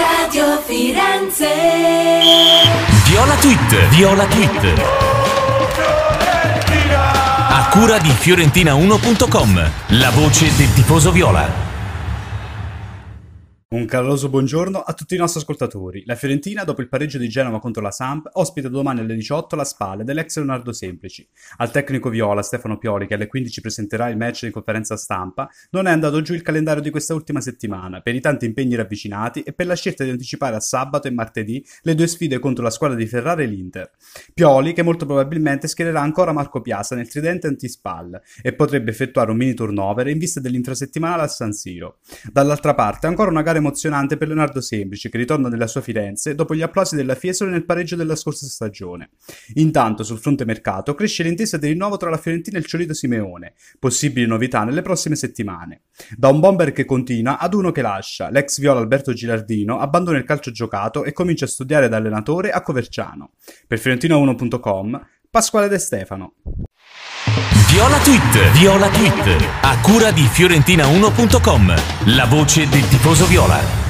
Radio Firenze. Viola Tweet, Viola Tweet. A cura di Fiorentina1.com, la voce del tifoso viola. Un caloroso buongiorno a tutti i nostri ascoltatori. La Fiorentina, dopo il pareggio di Genova contro la Samp, ospita domani alle 18 la spalle dell'ex Leonardo Semplici. Al tecnico viola Stefano Pioli, che alle 15 presenterà il match in conferenza stampa, non è andato giù il calendario di questa ultima settimana, per i tanti impegni ravvicinati e per la scelta di anticipare a sabato e martedì le due sfide contro la squadra di Ferrara e l'Inter. Pioli, che molto probabilmente schiererà ancora Marco Piazza nel tridente antispall e potrebbe effettuare un mini turnover in vista dell'intrasettimanale a San Siro. Dall'altra parte, ancora una gara emozionante per Leonardo Semplice, che ritorna nella sua Firenze dopo gli applausi della Fiesole nel pareggio della scorsa stagione. Intanto, sul fronte mercato, cresce l'intesa di rinnovo tra la Fiorentina e il Ciolito Simeone, possibili novità nelle prossime settimane. Da un bomber che continua ad uno che lascia, l'ex viola Alberto Gilardino abbandona il calcio giocato e comincia a studiare da allenatore a Coverciano. Per Fiorentino1.com, Pasquale De Stefano. Viola Tweet, Viola Tweet. A cura di Fiorentina1.com, la voce del tifoso viola.